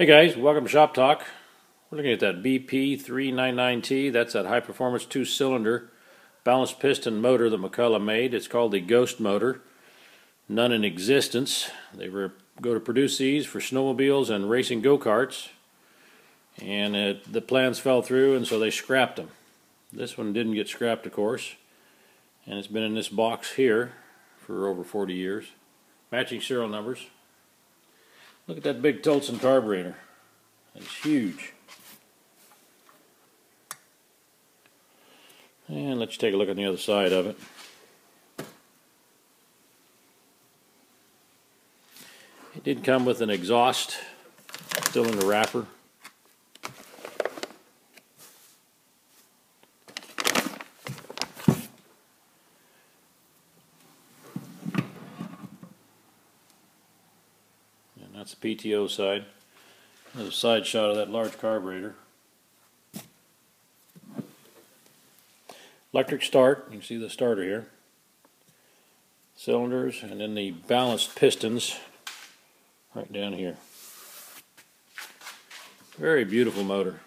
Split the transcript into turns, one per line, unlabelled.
Hey guys, welcome to Shop Talk. We're looking at that BP399T. That's that high performance two cylinder balanced piston motor that McCulloch made. It's called the Ghost motor. None in existence. They were go to produce these for snowmobiles and racing go karts. And it, the plans fell through, and so they scrapped them. This one didn't get scrapped, of course. And it's been in this box here for over 40 years. Matching serial numbers. Look at that big Tillotson carburetor. It's huge. And let's take a look on the other side of it. It did come with an exhaust still in the wrapper. That's the PTO side. There's a side shot of that large carburetor. Electric start, you can see the starter here. Cylinders, and then the balanced pistons right down here. Very beautiful motor.